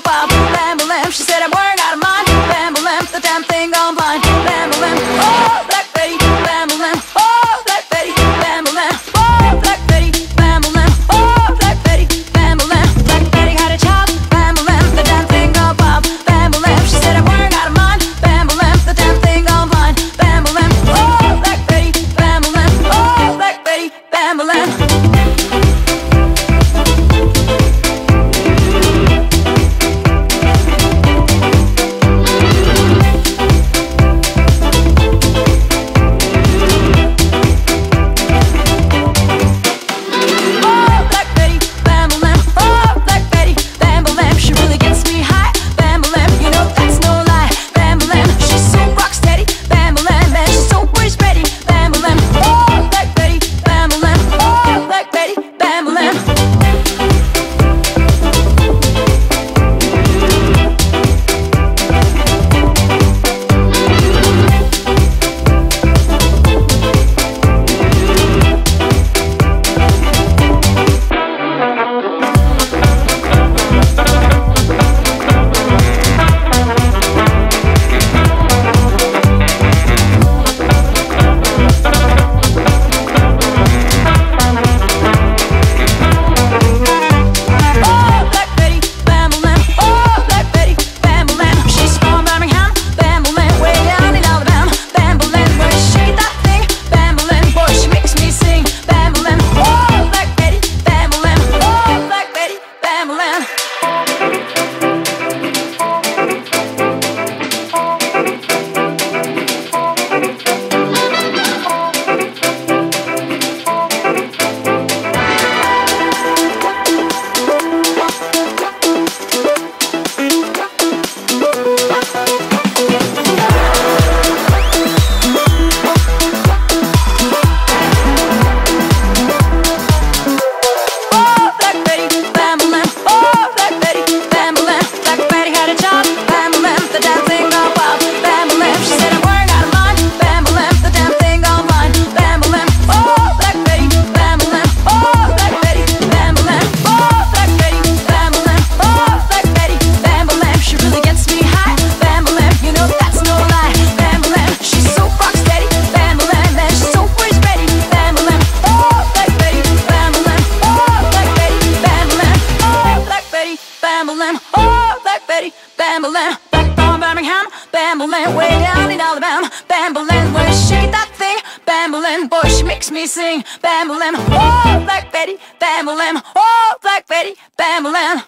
pop. bam, way down in Alabama, bamboo way she shake that thing, bamboo boy, she makes me sing, bamboo oh, Black Betty, bamboo oh, Black Betty, bamboo.